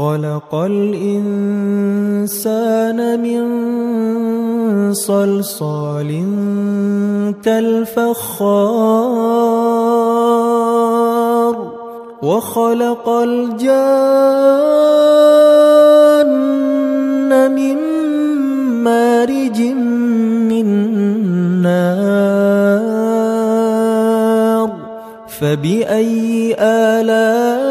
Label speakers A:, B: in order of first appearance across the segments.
A: خلق الإنسان من صلصال كالفخار وخلق الجان من مارج من نار فبأي آلاء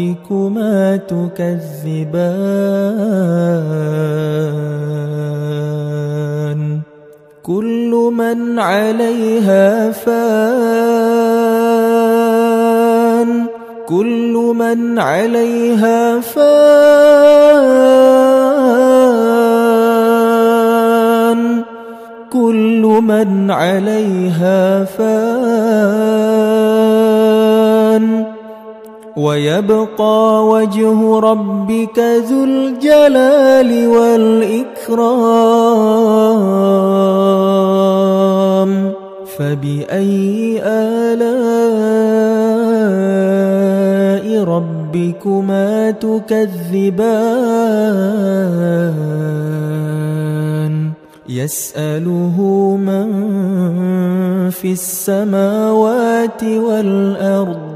A: ربكما تكذبان. كل من عليها فان. كل من عليها فان. كل من عليها فان. ويبقى وجه ربك ذو الجلال والإكرام. فبأي آلاء ربكما تكذبان؟ يسأله من في السماوات والأرض